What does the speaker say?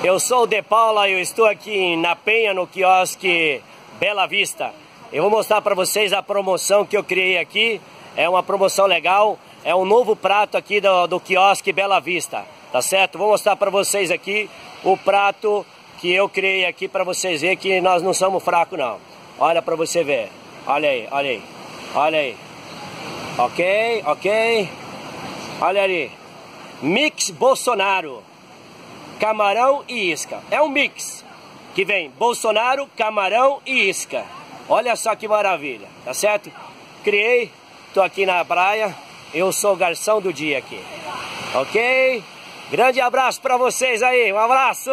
Eu sou o De Paula e eu estou aqui na Penha, no quiosque Bela Vista. Eu vou mostrar para vocês a promoção que eu criei aqui. É uma promoção legal, é um novo prato aqui do, do quiosque Bela Vista, tá certo? Vou mostrar para vocês aqui o prato que eu criei aqui para vocês verem que nós não somos fracos não. Olha para você ver. Olha aí, olha aí. Olha aí. Ok, ok. Olha ali. Mix Bolsonaro. Camarão e isca. É um mix que vem Bolsonaro, camarão e isca. Olha só que maravilha, tá certo? Criei, tô aqui na praia. Eu sou o garçom do dia aqui. Ok? Grande abraço para vocês aí. Um abraço.